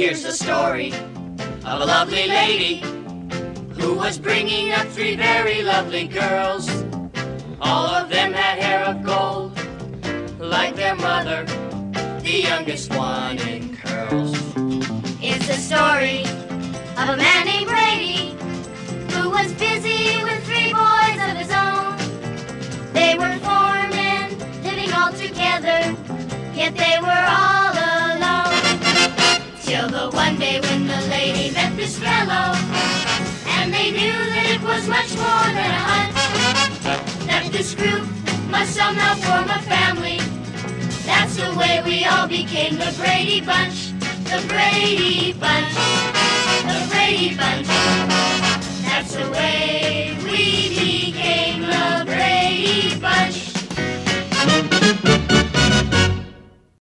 Here's the story of a lovely lady who was bringing up three very lovely girls. All of them had hair of gold, like their mother, the youngest one in curls. It's the story of a man named Brady who was busy with three boys of his own. They were four men, living all together, yet they were all was much more than a hunch. That this group must somehow form a family. That's the way we all became the Brady Bunch. The Brady Bunch.